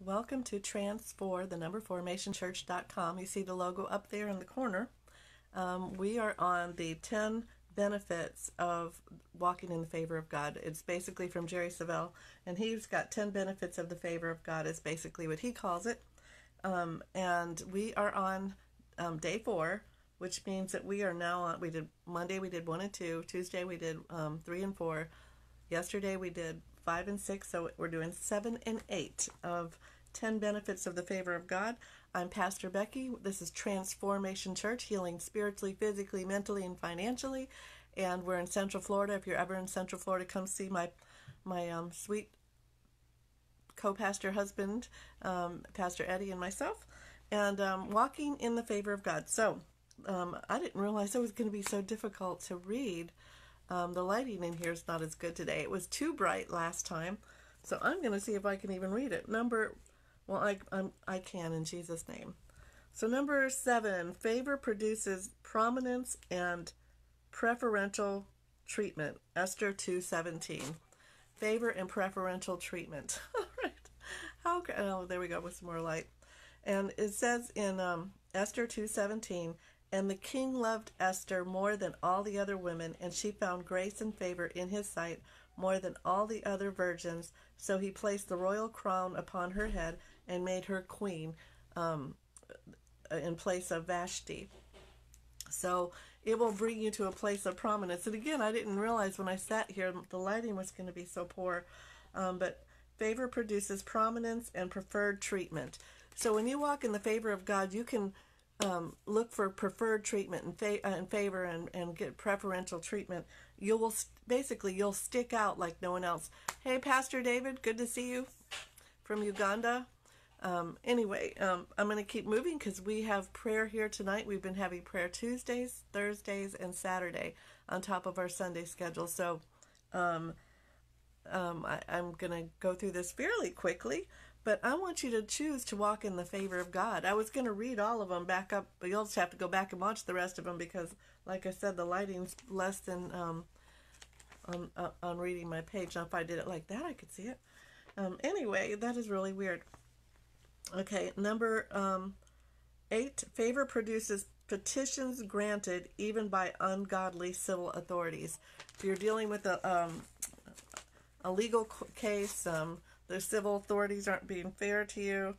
Welcome to Transfor, the number formationchurch.com. You see the logo up there in the corner. Um, we are on the 10 benefits of walking in the favor of God. It's basically from Jerry Savelle, and he's got 10 benefits of the favor of God, is basically what he calls it. Um, and we are on um, day four, which means that we are now on. We did Monday, we did one and two. Tuesday, we did um, three and four. Yesterday, we did five and six. So we're doing seven and eight of 10 benefits of the favor of God. I'm Pastor Becky. This is Transformation Church, healing spiritually, physically, mentally, and financially. And we're in Central Florida. If you're ever in Central Florida, come see my my um, sweet co-pastor husband, um, Pastor Eddie, and myself, and um, walking in the favor of God. So um, I didn't realize it was going to be so difficult to read. Um, the lighting in here is not as good today. It was too bright last time, so I'm going to see if I can even read it. Number, well, I I'm, I can in Jesus' name. So number seven, favor produces prominence and preferential treatment. Esther two seventeen, favor and preferential treatment. All right, how? Oh, there we go with some more light. And it says in um, Esther two seventeen, and the king loved Esther more than all the other women, and she found grace and favor in his sight more than all the other virgins. So he placed the royal crown upon her head and made her queen um, in place of Vashti. So it will bring you to a place of prominence. And again, I didn't realize when I sat here the lighting was going to be so poor. Um, but favor produces prominence and preferred treatment. So when you walk in the favor of God, you can um, look for preferred treatment and, fa- uh, favor and, and get preferential treatment, you will st- basically you'll stick out like no one else. Hey, Pastor David, good to see you from Uganda. Um, anyway, um, I'm going to keep moving because we have prayer here tonight. We've been having prayer Tuesdays, Thursdays, and Saturday on top of our Sunday schedule. So um, um I, I'm going to go through this fairly quickly. But I want you to choose to walk in the favor of God. I was going to read all of them back up, but you'll just have to go back and watch the rest of them because, like I said, the lighting's less than um, on, uh, on reading my page. Now, if I did it like that, I could see it. Um, anyway, that is really weird. Okay, number um, eight favor produces petitions granted even by ungodly civil authorities. If you're dealing with a, um, a legal case, um, the civil authorities aren't being fair to you,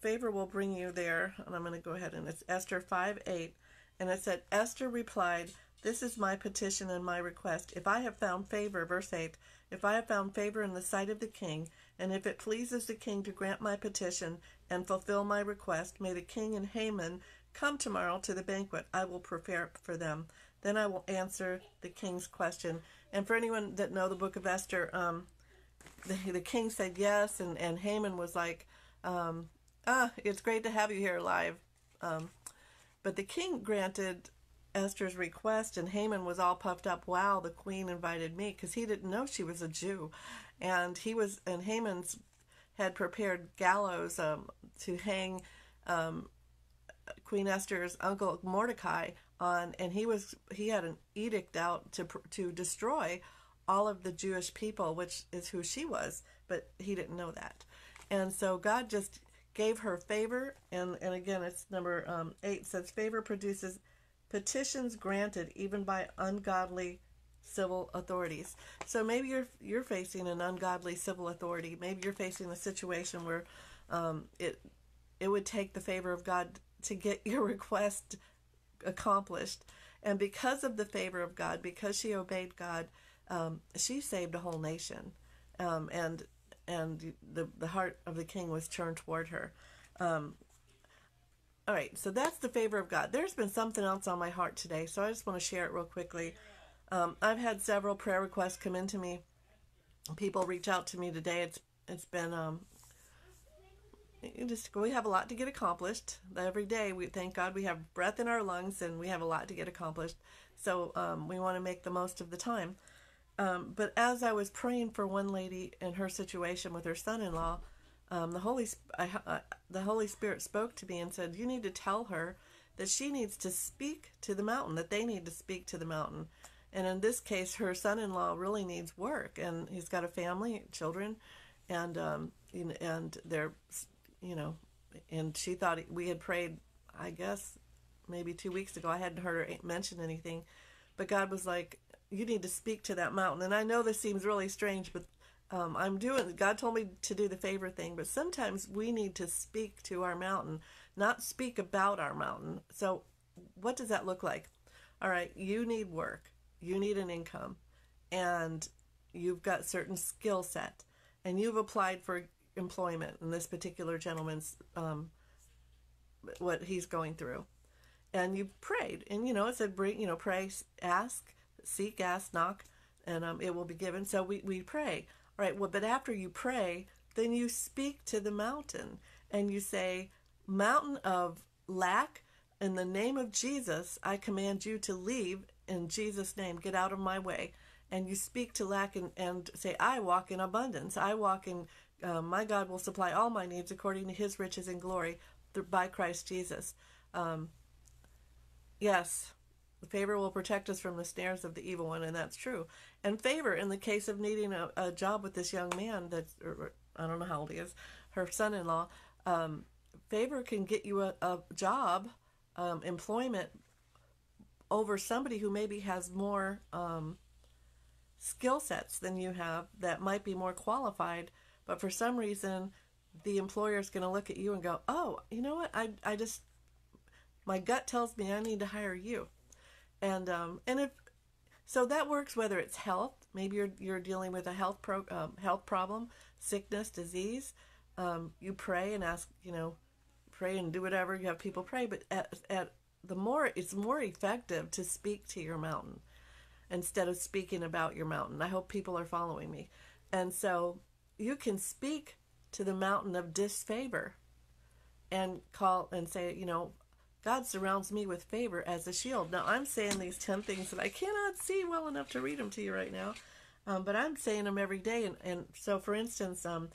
favor will bring you there. And I'm going to go ahead and it's Esther 5 8. And it said, Esther replied, This is my petition and my request. If I have found favor, verse 8, if I have found favor in the sight of the king, and if it pleases the king to grant my petition and fulfill my request, may the king and Haman come tomorrow to the banquet. I will prepare for them. Then I will answer the king's question. And for anyone that know the book of Esther, um, the, the king said yes, and, and Haman was like, um, ah, it's great to have you here live. Um, but the king granted Esther's request, and Haman was all puffed up. Wow, the queen invited me because he didn't know she was a Jew, and he was and Haman's had prepared gallows um, to hang um, Queen Esther's uncle Mordecai on, and he was he had an edict out to to destroy all of the Jewish people, which is who she was, but he didn't know that. And so God just gave her favor, and, and again, it's number um, eight says, favor produces petitions granted even by ungodly civil authorities. So maybe you're you're facing an ungodly civil authority. Maybe you're facing a situation where um, it it would take the favor of God to get your request accomplished. And because of the favor of God, because she obeyed God, um, she saved a whole nation, um, and and the the heart of the king was turned toward her. Um, all right, so that's the favor of God. There's been something else on my heart today, so I just want to share it real quickly. Um, I've had several prayer requests come into me. People reach out to me today. It's it's been um, just we have a lot to get accomplished every day. We thank God we have breath in our lungs and we have a lot to get accomplished. So um, we want to make the most of the time. Um, but as I was praying for one lady in her situation with her son-in-law, um, the Holy I, I, the Holy Spirit spoke to me and said, "You need to tell her that she needs to speak to the mountain. That they need to speak to the mountain." And in this case, her son-in-law really needs work, and he's got a family, children, and um, and they're, you know, and she thought we had prayed. I guess maybe two weeks ago. I hadn't heard her mention anything, but God was like, "You need to speak to that mountain." And I know this seems really strange, but um, I'm doing. God told me to do the favor thing, but sometimes we need to speak to our mountain, not speak about our mountain. So, what does that look like? All right, you need work, you need an income, and you've got certain skill set, and you've applied for employment in this particular gentleman's um, what he's going through, and you prayed, and you know it said bring, you know, pray, ask, seek, ask, knock, and um, it will be given. So we we pray, all right. Well, but after you pray, then you speak to the mountain, and you say, mountain of lack. In the name of Jesus, I command you to leave in Jesus' name. Get out of my way and you speak to lack and, and say, I walk in abundance. I walk in, uh, my God will supply all my needs according to his riches and glory by Christ Jesus. Um, yes, favor will protect us from the snares of the evil one, and that's true. And favor, in the case of needing a, a job with this young man that, I don't know how old he is, her son in law, um, favor can get you a, a job, um, employment over somebody who maybe has more um, skill sets than you have that might be more qualified, but for some reason, the employer is going to look at you and go, "Oh, you know what? I I just my gut tells me I need to hire you," and um and if so, that works whether it's health. Maybe you're you're dealing with a health pro um, health problem, sickness, disease. Um, you pray and ask, you know, pray and do whatever you have people pray, but at, at the more it's more effective to speak to your mountain instead of speaking about your mountain. I hope people are following me. And so you can speak to the mountain of disfavor and call and say, you know, God surrounds me with favor as a shield. Now, I'm saying these 10 things that I cannot see well enough to read them to you right now, um, but I'm saying them every day. And, and so, for instance, um,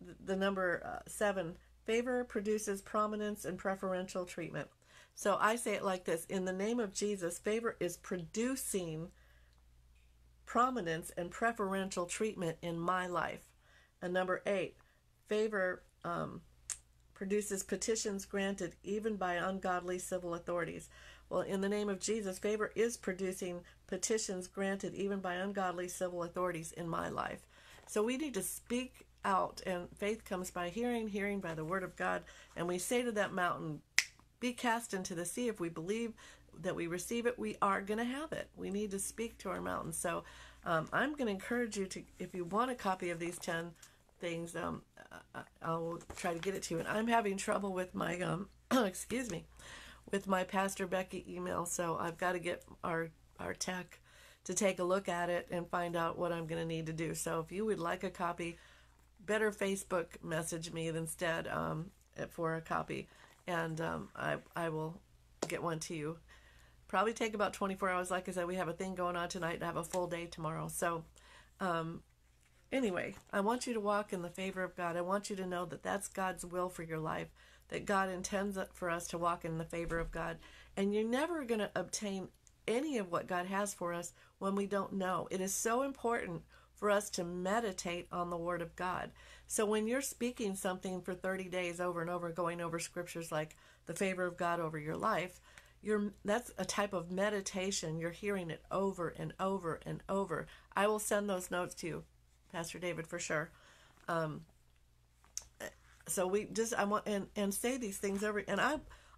the, the number uh, seven favor produces prominence and preferential treatment. So I say it like this In the name of Jesus, favor is producing prominence and preferential treatment in my life. And number eight, favor um, produces petitions granted even by ungodly civil authorities. Well, in the name of Jesus, favor is producing petitions granted even by ungodly civil authorities in my life. So we need to speak out, and faith comes by hearing, hearing by the word of God. And we say to that mountain, Be cast into the sea. If we believe that we receive it, we are going to have it. We need to speak to our mountain. So um, I'm going to encourage you to, if you want a copy of these 10 things, um, I'll try to get it to you. And I'm having trouble with my, um, excuse me, with my Pastor Becky email. So I've got to get our, our tech to take a look at it and find out what I'm going to need to do. So if you would like a copy, better Facebook message me instead um, for a copy, and um, I I will get one to you probably take about 24 hours. Like I said, we have a thing going on tonight and have a full day tomorrow. So, um, anyway, I want you to walk in the favor of God. I want you to know that that's God's will for your life, that God intends for us to walk in the favor of God. And you're never going to obtain any of what God has for us when we don't know. It is so important for us to meditate on the Word of God. So when you're speaking something for 30 days over and over, going over scriptures like the favor of God over your life, you're that's a type of meditation you're hearing it over and over and over i will send those notes to you pastor david for sure um, so we just i want and and say these things every and i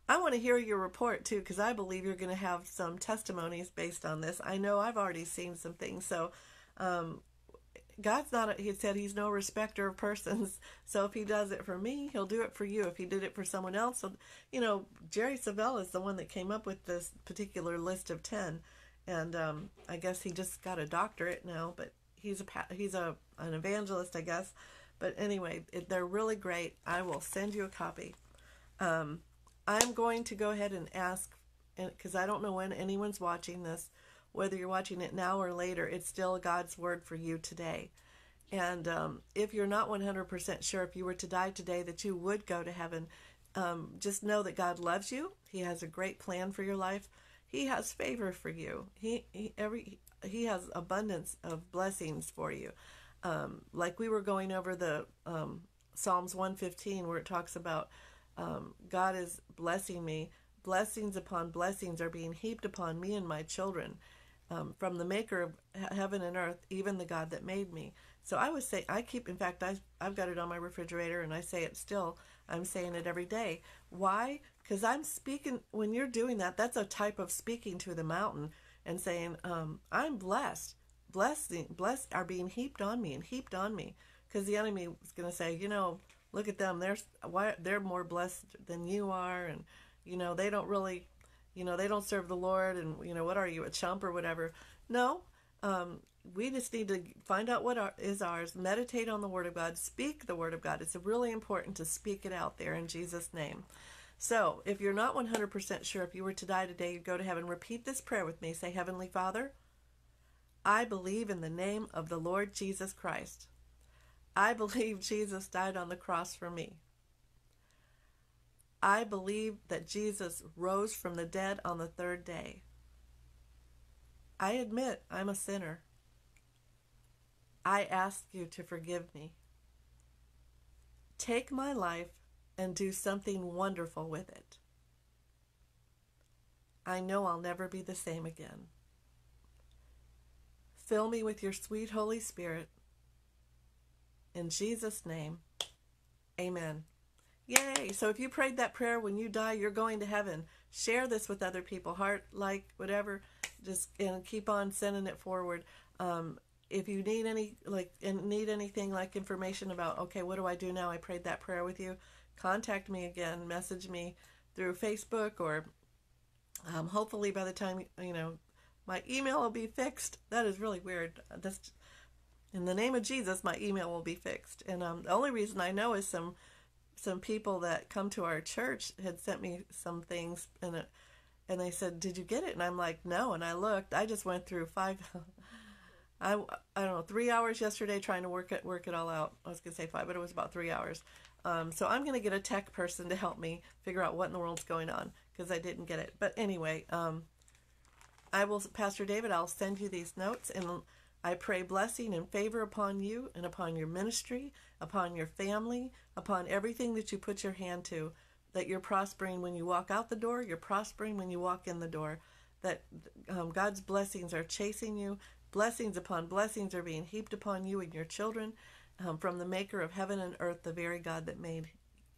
i want to hear your report too because i believe you're going to have some testimonies based on this i know i've already seen some things so um, God's not, a, he said he's no respecter of persons. So if he does it for me, he'll do it for you. If he did it for someone else, so, you know, Jerry Savelle is the one that came up with this particular list of 10. And um, I guess he just got a doctorate now, but he's a, he's a, an evangelist, I guess. But anyway, they're really great. I will send you a copy. Um, I'm going to go ahead and ask, because I don't know when anyone's watching this, whether you're watching it now or later, it's still God's word for you today. And um, if you're not 100% sure if you were to die today that you would go to heaven, um, just know that God loves you. He has a great plan for your life. He has favor for you. He, he every he has abundance of blessings for you. Um, like we were going over the um, Psalms 115, where it talks about um, God is blessing me. Blessings upon blessings are being heaped upon me and my children um, from the maker of heaven and earth, even the God that made me. So I would say, I keep, in fact, I, I've got it on my refrigerator and I say it still. I'm saying it every day. Why? Because I'm speaking, when you're doing that, that's a type of speaking to the mountain and saying, um, I'm blessed. Blessing, blessed are being heaped on me and heaped on me. Because the enemy is going to say, you know, look at them. They're, why, they're more blessed than you are. And, you know, they don't really, you know, they don't serve the Lord. And, you know, what are you, a chump or whatever? No, um, we just need to find out what our, is ours, meditate on the Word of God, speak the Word of God. It's really important to speak it out there in Jesus' name. So, if you're not 100% sure if you were to die today, you'd go to heaven, repeat this prayer with me. Say, Heavenly Father, I believe in the name of the Lord Jesus Christ. I believe Jesus died on the cross for me. I believe that Jesus rose from the dead on the third day. I admit I'm a sinner. I ask you to forgive me. Take my life and do something wonderful with it. I know I'll never be the same again. Fill me with your sweet Holy Spirit. In Jesus' name, amen. Yay! So if you prayed that prayer when you die, you're going to heaven. Share this with other people, heart, like, whatever. Just and keep on sending it forward. Um, if you need any like need anything like information about okay what do i do now i prayed that prayer with you contact me again message me through facebook or um, hopefully by the time you know my email will be fixed. That is really weird. That's in the name of jesus my email will be fixed. And um, the only reason i know is some some people that come to our church had sent me some things and it, and they said did you get it? And i'm like no. And i looked. I just went through five I, I don't know three hours yesterday trying to work it work it all out. I was gonna say five, but it was about three hours. Um, so I'm gonna get a tech person to help me figure out what in the world's going on because I didn't get it. But anyway, um, I will, Pastor David. I'll send you these notes, and I pray blessing and favor upon you and upon your ministry, upon your family, upon everything that you put your hand to. That you're prospering when you walk out the door. You're prospering when you walk in the door that um, God's blessings are chasing you, Blessings upon blessings are being heaped upon you and your children um, from the maker of heaven and earth, the very God that made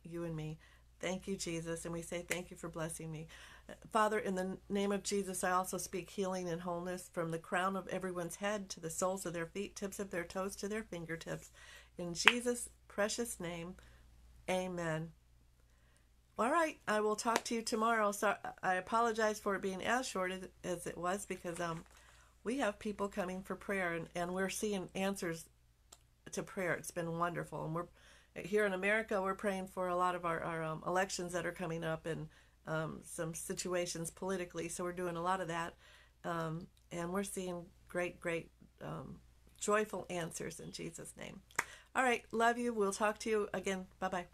you and me. Thank you, Jesus. And we say thank you for blessing me. Father, in the name of Jesus, I also speak healing and wholeness from the crown of everyone's head to the soles of their feet, tips of their toes to their fingertips. In Jesus' precious name, amen. All right, I will talk to you tomorrow. So I apologize for it being as short as it was because um we have people coming for prayer and, and we're seeing answers to prayer. It's been wonderful. And we're here in America, we're praying for a lot of our, our um, elections that are coming up and um, some situations politically. So we're doing a lot of that. Um, and we're seeing great, great, um, joyful answers in Jesus' name. All right. Love you. We'll talk to you again. Bye bye.